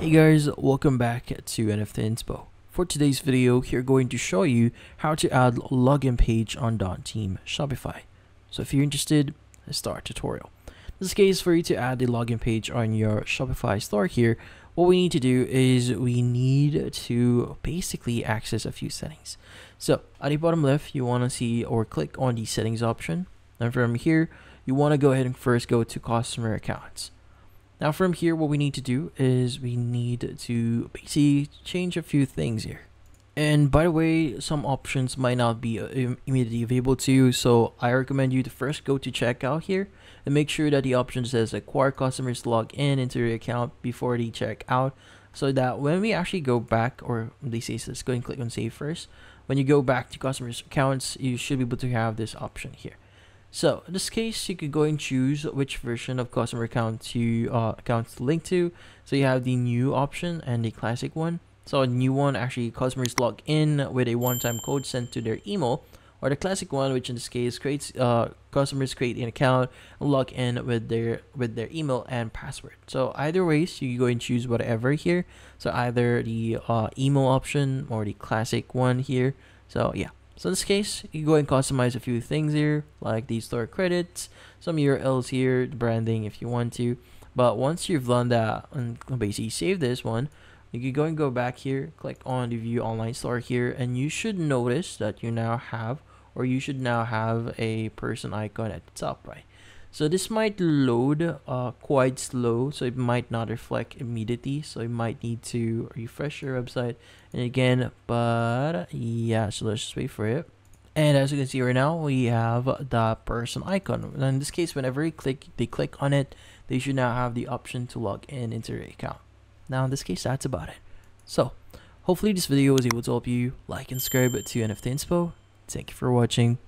Hey guys, welcome back to NFT Inspo. For today's video, we're going to show you how to add login page on Team Shopify. So if you're interested, let's start tutorial. In this case, for you to add the login page on your Shopify store here, what we need to do is we need to basically access a few settings. So at the bottom left, you want to see or click on the settings option. And from here, you want to go ahead and first go to customer accounts. Now from here, what we need to do is we need to basically change a few things here. And by the way, some options might not be uh, immediately available to you. So I recommend you to first go to checkout here and make sure that the option says acquire customers log in into your account before they check out. So that when we actually go back, or they say let's go and click on save first. When you go back to customers accounts, you should be able to have this option here. So in this case, you could go and choose which version of customer account you uh, account to link to. So you have the new option and the classic one. So a new one actually customers log in with a one-time code sent to their email, or the classic one, which in this case creates uh, customers create an account and log in with their with their email and password. So either ways, you go and choose whatever here. So either the uh, email option or the classic one here. So yeah. So in this case, you go and customize a few things here, like the store credits, some URLs here, the branding if you want to. But once you've done that and basically save this one, you can go and go back here, click on the view online store here, and you should notice that you now have, or you should now have a person icon at the top right. So this might load uh, quite slow, so it might not reflect immediately. So you might need to refresh your website. And again, but yeah, so let's just wait for it. And as you can see right now, we have the person icon. in this case, whenever you click, they click on it, they should now have the option to log in into their account. Now in this case, that's about it. So hopefully this video was able to help you like and subscribe to NFT Inspo. Thank you for watching.